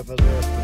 a fazer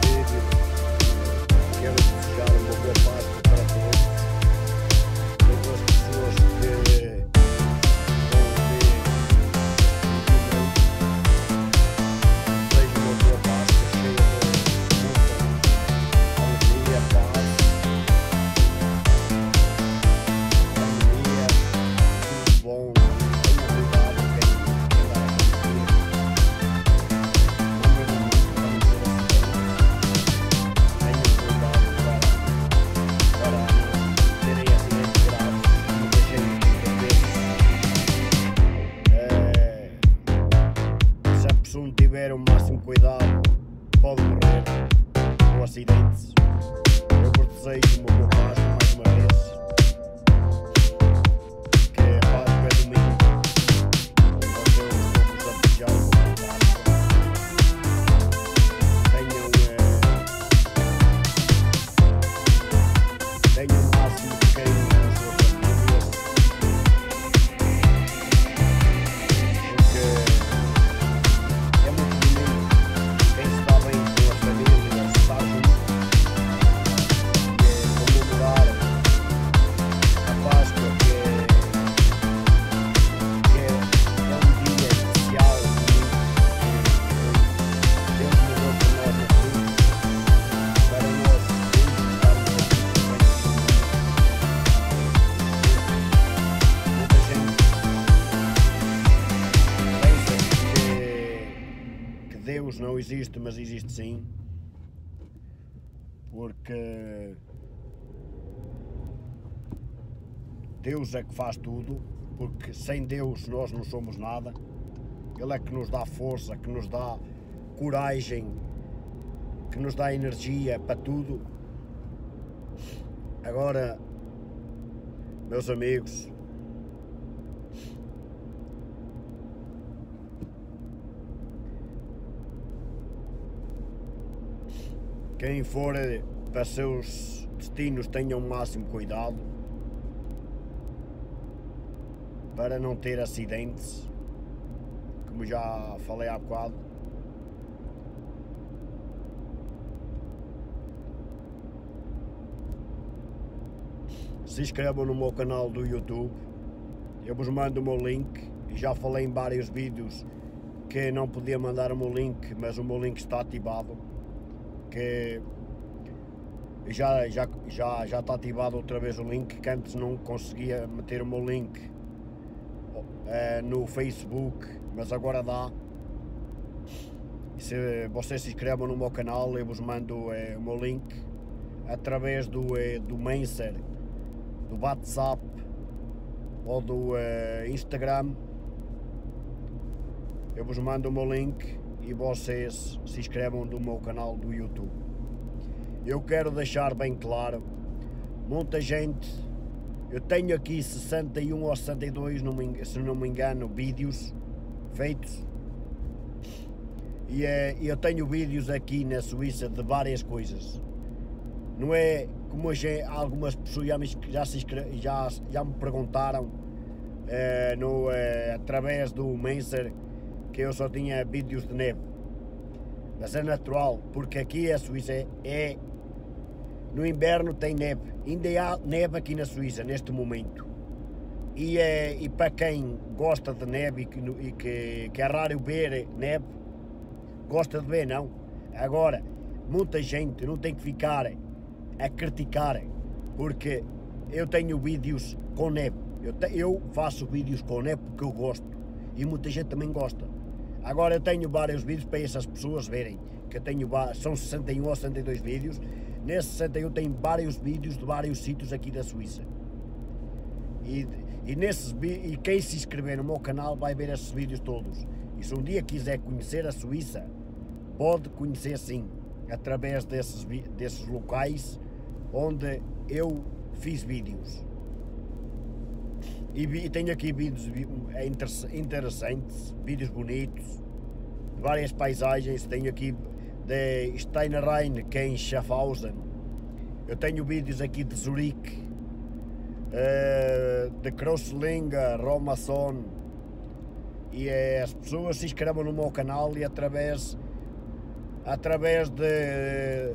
não existe, mas existe sim. Porque Deus é que faz tudo, porque sem Deus nós não somos nada. Ele é que nos dá força, que nos dá coragem, que nos dá energia para tudo. Agora, meus amigos, Quem for eh, para seus destinos tenha o máximo cuidado para não ter acidentes, como já falei há bocado. Se inscrevam no meu canal do YouTube, eu vos mando o meu link e já falei em vários vídeos que não podia mandar o meu link, mas o meu link está ativado que já, já, já, já está ativado outra vez o link, que antes não conseguia meter o meu link eh, no Facebook, mas agora dá. Se vocês se inscrevam no meu canal, eu vos mando eh, o meu link através do, eh, do Messenger, do WhatsApp ou do Instagram. Eu vos mando o meu link e vocês se inscrevam no meu canal do YouTube. Eu quero deixar bem claro, muita gente, eu tenho aqui 61 ou 62, não me, se não me engano, vídeos feitos. E é, eu tenho vídeos aqui na Suíça de várias coisas. Não é como hoje algumas pessoas já me, já, já, já me perguntaram eh, no, eh, através do Messenger que eu só tinha vídeos de neve. Mas é natural, porque aqui a Suíça é, é- no inverno tem neve. Ainda há neve aqui na Suíça neste momento. E, é, e para quem gosta de neve e que, e que, que é raro ver neve, gosta de ver, não? Agora, muita gente não tem que ficar a criticar, porque eu tenho vídeos com neve. Eu, te- eu faço vídeos com neve porque eu gosto. E muita gente também gosta. Agora eu tenho vários vídeos para essas pessoas verem. Que eu tenho, são 61 ou 62 vídeos. Nesse 61 tem vários vídeos de vários sítios aqui da Suíça. E, e, nesses, e quem se inscrever no meu canal vai ver esses vídeos todos. E se um dia quiser conhecer a Suíça, pode conhecer sim, através desses, desses locais onde eu fiz vídeos. E, e tenho aqui vídeos é interess- interessantes, vídeos bonitos, de várias paisagens. Tenho aqui de Steinerrhein, que é em Schaffhausen. Eu tenho vídeos aqui de Zurique, eh, de Crosslinga, Romason. E eh, as pessoas se inscrevam no meu canal e através através de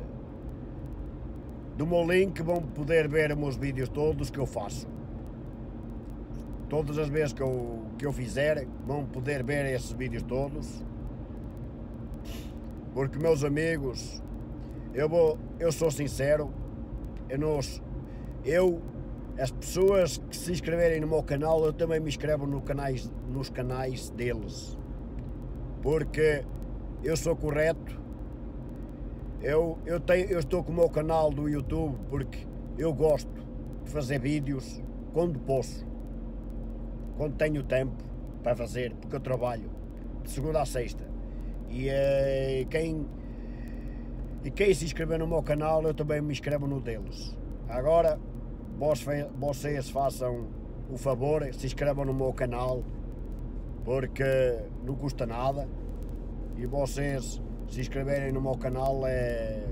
do meu link vão poder ver os meus vídeos todos que eu faço. Todas as vezes que eu, que eu fizer, vão poder ver esses vídeos todos. Porque meus amigos, eu vou, eu sou sincero, eu, nos, eu as pessoas que se inscreverem no meu canal, eu também me inscrevo no canais, nos canais deles. Porque eu sou correto, eu, eu, tenho, eu estou com o meu canal do YouTube porque eu gosto de fazer vídeos quando posso, quando tenho tempo para fazer, porque eu trabalho de segunda a sexta. E uh, quem, e quem se inscrever no meu canal, eu também me inscrevo no deles. Agora, vocês façam o favor, se inscrevam no meu canal, porque não custa nada. E vocês se inscreverem no meu canal é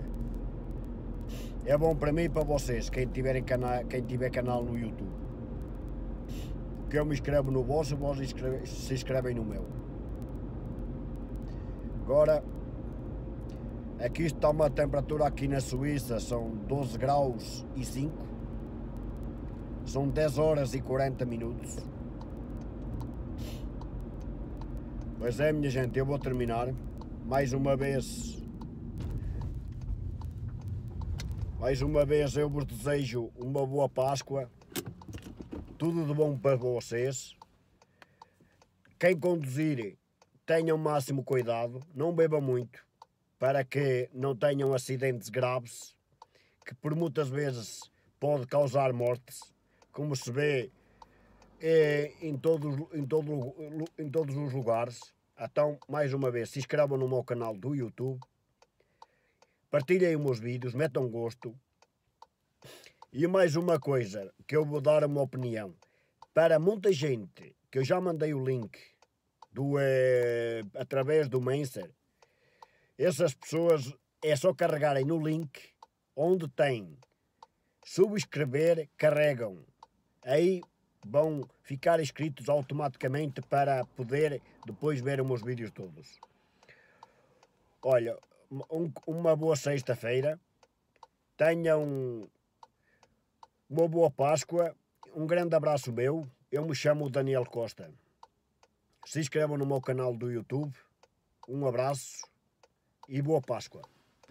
é bom para mim e para vocês, quem, tiverem cana quem tiver canal no YouTube. Que eu me inscrevo no vosso vós se inscrevem no meu. Agora, aqui está uma temperatura aqui na Suíça, são 12 graus e 5. São 10 horas e 40 minutos. Pois é, minha gente, eu vou terminar mais uma vez, mais uma vez eu vos desejo uma boa Páscoa, tudo de bom para vocês. Quem conduzir, tenha o máximo cuidado, não beba muito, para que não tenham acidentes graves, que por muitas vezes pode causar mortes, como se vê é, em, todos, em, todo, em todos os lugares. Então, mais uma vez, se inscrevam no meu canal do YouTube, partilhem os meus vídeos, metam gosto. E mais uma coisa, que eu vou dar uma opinião. Para muita gente, que eu já mandei o link do, eh, através do Menser, essas pessoas é só carregarem no link onde tem subscrever, carregam. Aí vão ficar inscritos automaticamente para poder depois ver os meus vídeos todos. Olha, um, uma boa sexta-feira, tenham uma boa Páscoa, um grande abraço meu, eu me chamo Daniel Costa. Se inscrevam no meu canal do YouTube, um abraço e boa Páscoa.